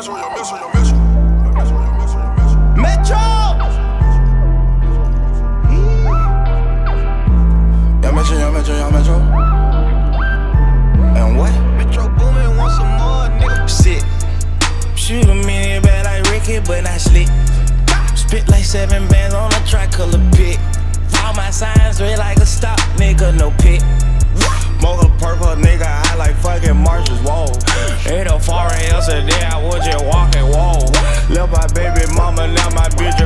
Metro, yo, Metro, yo, Metro. Yo, Metro, yo, Metro, yo, Metro. Metro! Yo Metro, yo Metro, yo Metro. And what? Metro Boomin, want some more, nigga. Shit. Shoot a minute bad like Ricky, but not slick. Spit like seven bands on a tricolor pit. All my signs red like a stop, nigga, no pit. Mocha purple, nigga, I like fucking marshes, whoa. Ain't no foreign yesterday, I was just walking, whoa. Left my baby mama, now my bitch